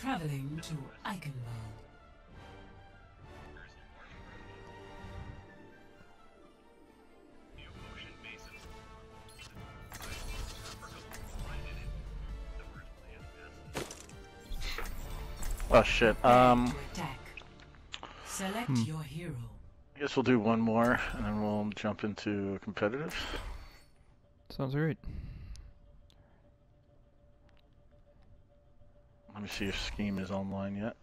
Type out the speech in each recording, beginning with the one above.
Traveling to Eichenwalde. Oh shit. Um, Select Hmm. your hero. I guess we'll do one more, and then we'll jump into competitive. Sounds great. Let me see if Scheme is online yet.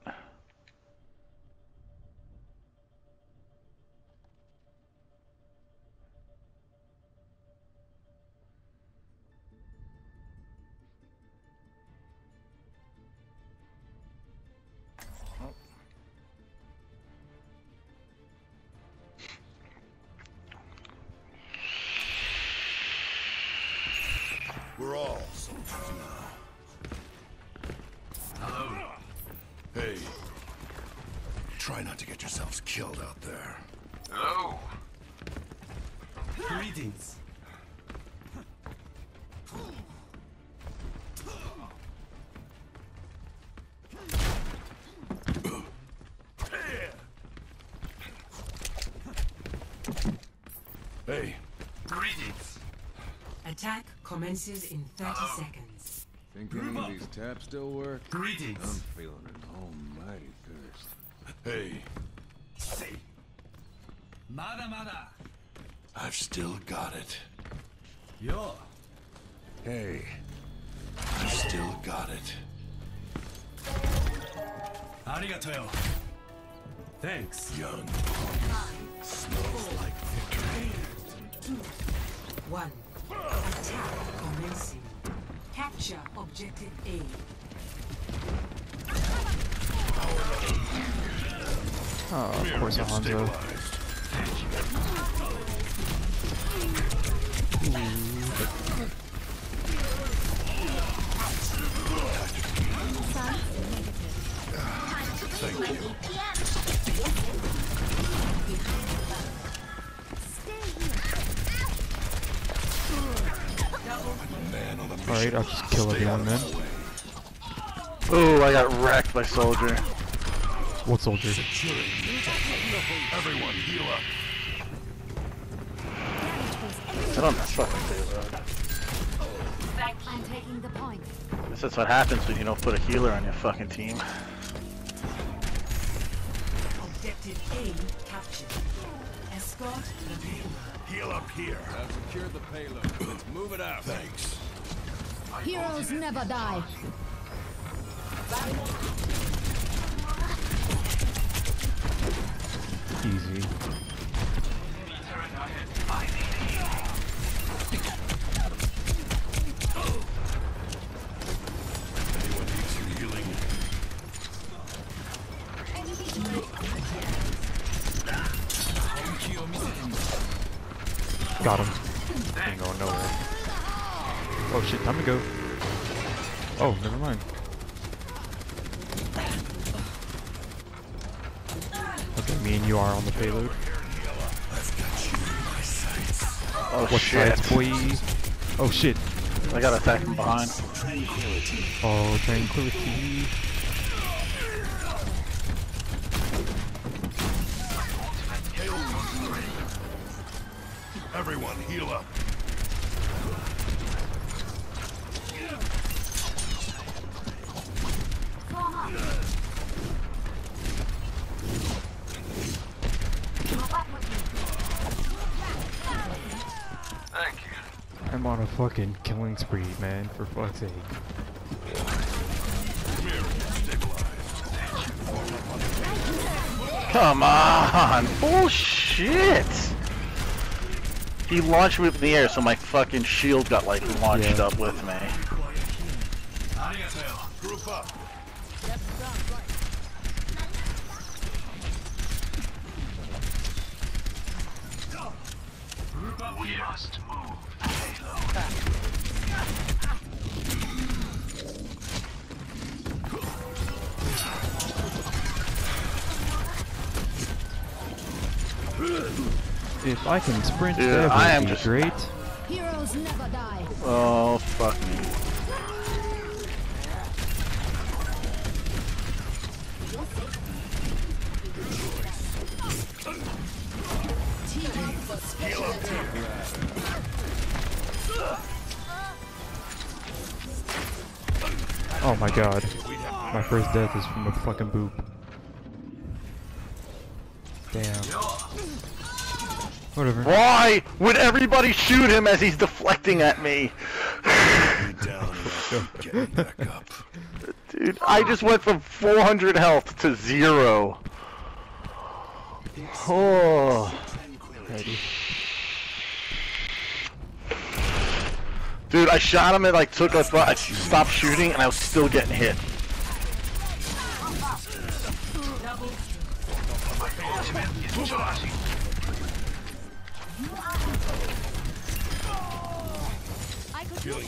Greetings. Hey, Greetings. Attack commences in 30 ah. seconds. Think any of these taps still work? Greetings. I'm feeling an almighty thirst. hey. Say. Mada mada. I've still got it. Yo. Hey. I've still got it. Arigato. Thanks. Young smells like victory. One. Attack commencing. Capture objective A. Oh, of course, Get Alright, I'll just kill everyone then. my. Ooh, I got wrecked by Soldier. What soldier? Everyone, heal up. I don't know, fucking payload. I'm taking the point. Guess that's what happens when you don't put a healer on your fucking team. Objective A captured. Escort the payload. Heal up here. I've secured the payload. Let's move it out. Thanks. Heroes never die. Easy. Got him. Ain't going nowhere. Oh shit, time to go. Oh, never mind. Okay, me and you are on the payload. I've got you in my sights. Oh What shit. sides, boy? Oh shit. I got attacked from behind. Oh, tranquility. I'm on a fucking killing spree, man, for fuck's sake. Come on! Bullshit! He launched me up in the air, so my fucking shield got like launched Yeah. up with me. Group up. We must move If I can sprint, Dude, that would I am be just... great. Heroes never die. Oh fuck me. Oh my god. My first death is from a fucking boop. Damn. Whatever. Why would everybody shoot him as he's deflecting at me? Be down and getting back up. Dude, I just went from 400 health to zero. Oh. Dude, I shot him and like took a spot. I stopped shooting and I was still getting hit. Negative.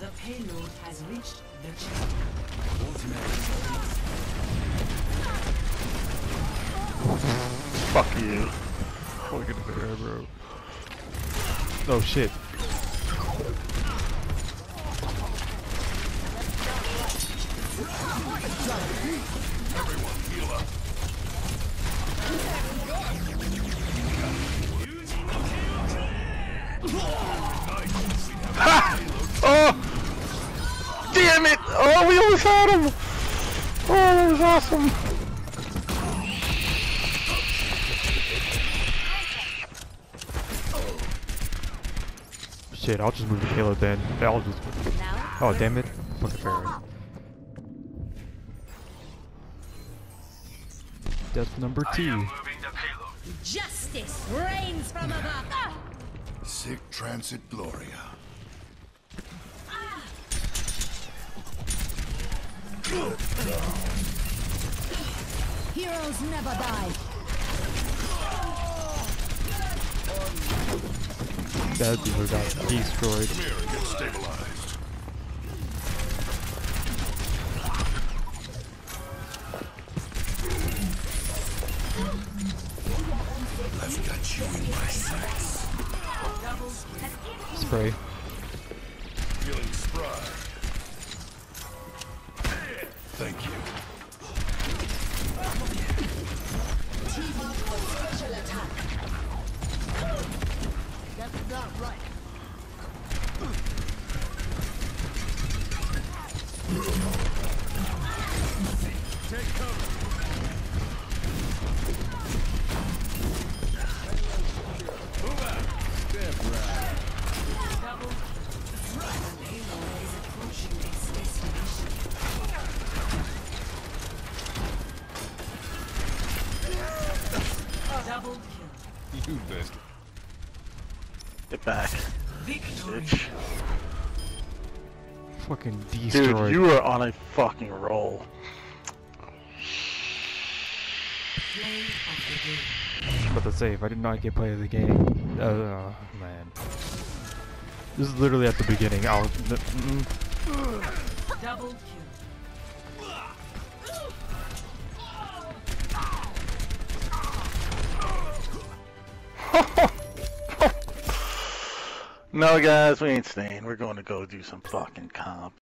The payload has reached the chamber. Fuck you. Fucking fair, bro. Oh shit. Ha! Oh! Damn it! Oh, we almost had him! Oh, that was awesome! Shit, I'll just move the payload then. I'll just. Oh damn it. Fucking fair. Death number two. am moving the payload. justice reigns from above. Sic transit gloria. Heroes never die. That dude got destroyed. I've got you in my sights. Spray. Feeling spry. Kill. You best. Get back, bitch. Fucking Dude, you are on a fucking roll. Play of the game. I about to say, I did not get play of the game, uh, uh, man. This is literally at the beginning. I'll. Mm, Double kill. No, guys, we ain't staying. We're going to go do some fucking comp.